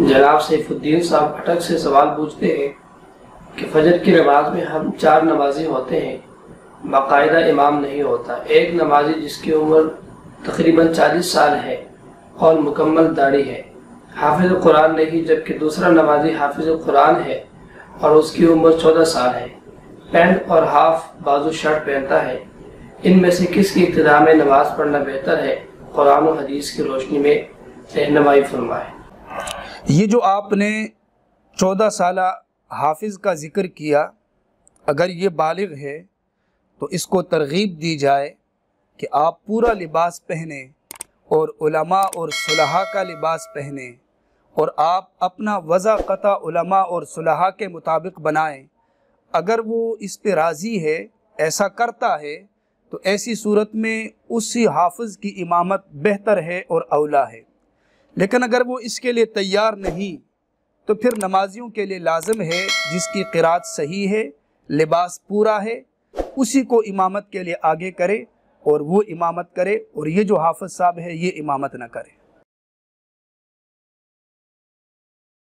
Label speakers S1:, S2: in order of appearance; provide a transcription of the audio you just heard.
S1: जनाब सैफुद्दीन साहब अटक से सवाल पूछते हैं कि फजर की नमाज़ में हम चार नमाजी होते हैं, बाकायदा इमाम नहीं होता। एक नमाजी जिसकी उम्र तकरीबन चालीस साल है और मुकम्मल दाढ़ी है। हाफिज कुरान नहीं, जबकि दूसरा नमाजी हाफिज कुरान है और उसकी उम्र चौदह साल है। पैंट और हाफ़ बाजू शर्ट पहनता है। इनमें से किसकी इब्तदा में नमाज़ पढ़ना बेहतर है? कुरान और हदीस की रोशनी में रहनमाई फरमाए।
S2: ये जो आपने चौदह साल हाफिज़ का ज़िक्र किया, अगर ये बालिग है तो इसको तरगीब दी जाए कि आप पूरा लिबास पहने और उलमा और सुलहा का लिबास पहने और आप अपना वज़ा कता उलमा और सुलहा के मुताबिक बनाएँ। अगर वो इस पे राज़ी है, ऐसा करता है तो ऐसी सूरत में उसी हाफिज़ की इमामत बेहतर है और अवला है। लेकिन अगर वो इसके लिए तैयार नहीं तो फिर नमाजियों के लिए लाजम है, जिसकी किरात सही है, लिबास पूरा है, उसी को इमामत के लिए आगे करे और वो इमामत करे और ये जो हाफिज साहब है, ये इमामत ना करे।